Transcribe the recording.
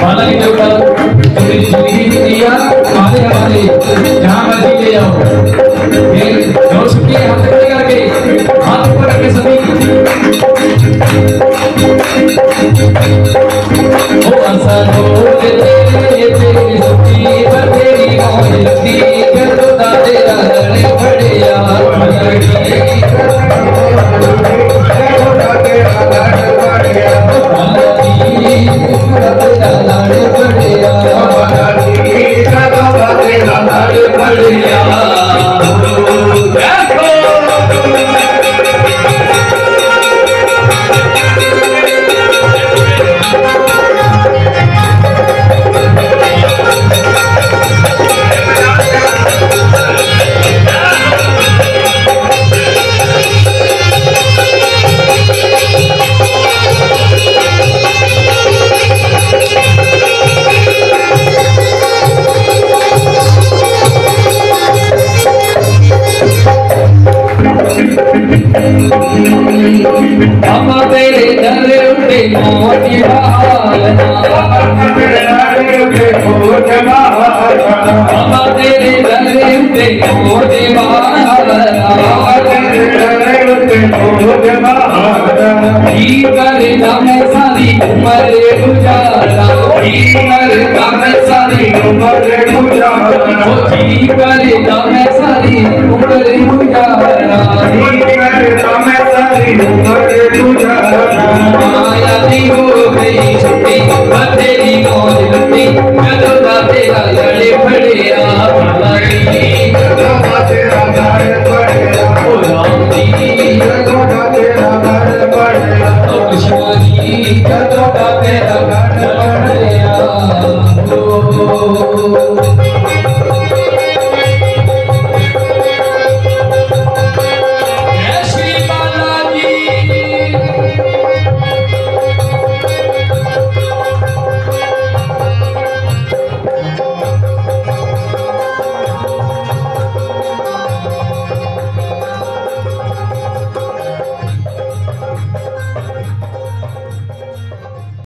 Malayo Saturday हम तेरे दर पे मोती हम तेरे दर पे मोती जी करता मैं सारी उम्र गुजारा जी करता मैं सारी उम्र गुजारा जी करता मैं सारी